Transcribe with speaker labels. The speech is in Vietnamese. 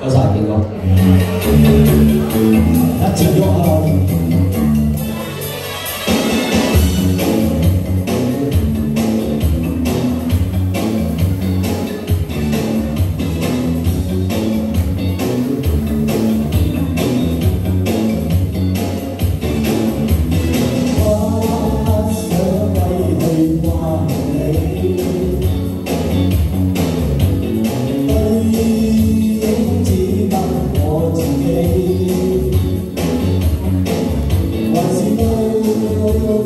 Speaker 1: có giỏi tiếng không
Speaker 2: hát chữ độ